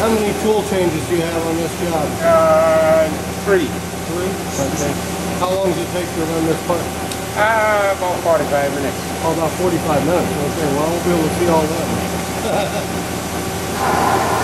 How many tool changes do you have on this job? Uh, three. Three? Okay. How long does it take to run this part? Uh, about 45 minutes. Oh, about 45 minutes. Okay, well, i'll be able to see all that.